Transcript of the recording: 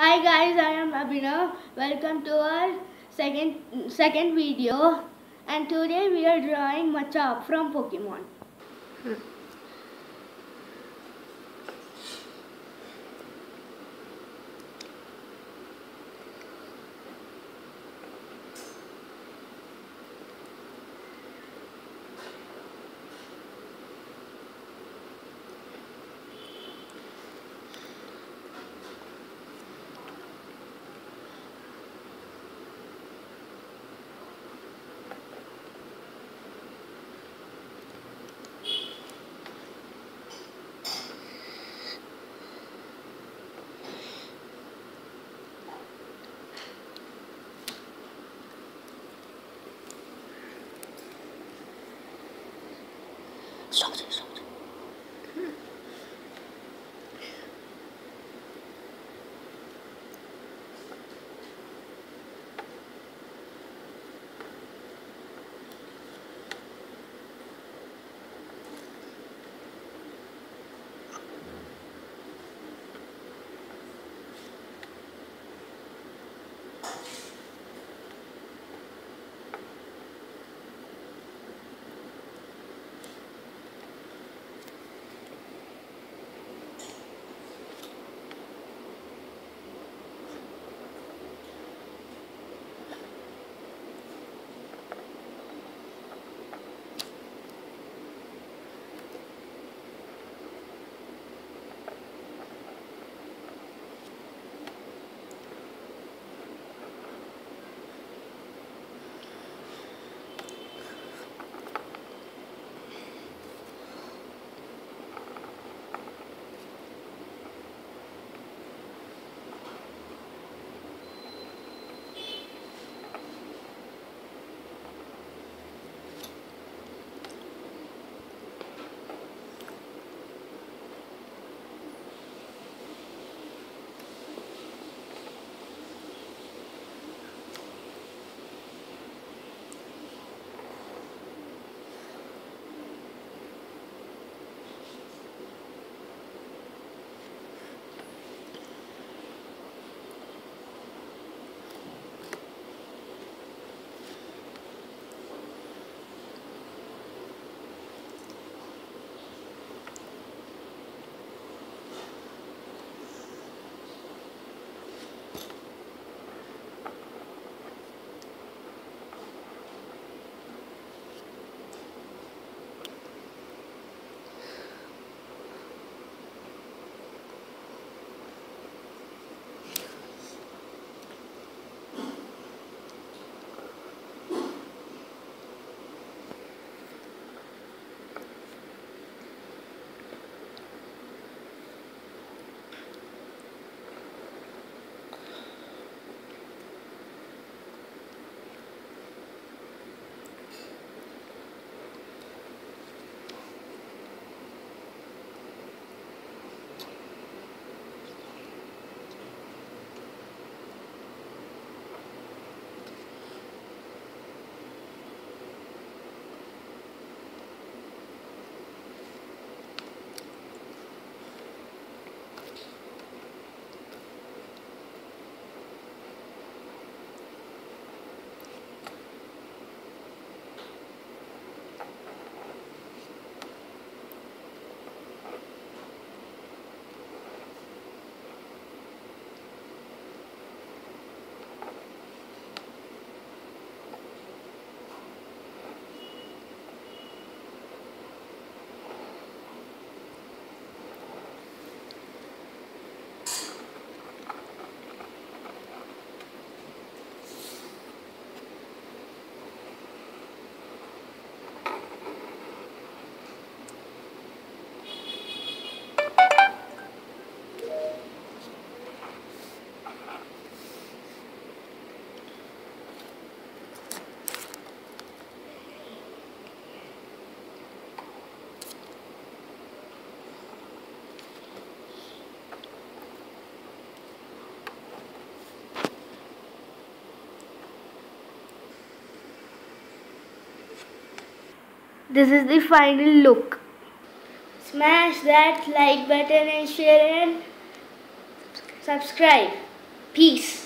Hi guys, I am Abhinav. Welcome to our second second video. And today we are drawing Machoke from Pokemon. Stop 上去，上。This is the final look. Smash that like button and share and subscribe. Peace.